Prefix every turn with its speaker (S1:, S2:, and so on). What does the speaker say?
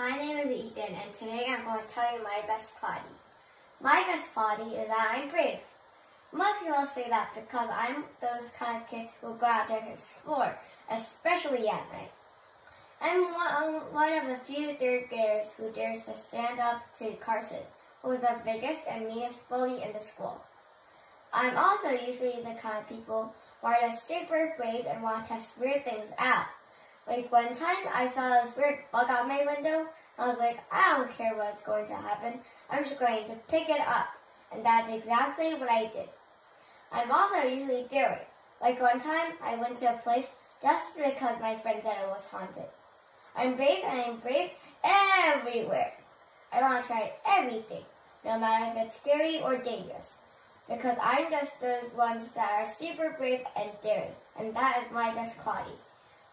S1: and today I'm going to tell you my best quality. My best quality is that I'm brave. Most people say that because I'm those kind of kids who go out there to explore, especially at night. I'm one, one of the few third graders who dares to stand up to Carson, who is the biggest and meanest bully in the school. I'm also usually the kind of people who are just super brave and want to test weird things out. Like one time I saw this weird bug out my window, I was like, I don't care what's going to happen, I'm just going to pick it up. And that's exactly what I did. I'm also usually daring. Like one time I went to a place just because my friend said it was haunted. I'm brave and I'm brave everywhere. I want to try everything, no matter if it's scary or dangerous. Because I'm just those ones that are super brave and daring, and that is my best quality.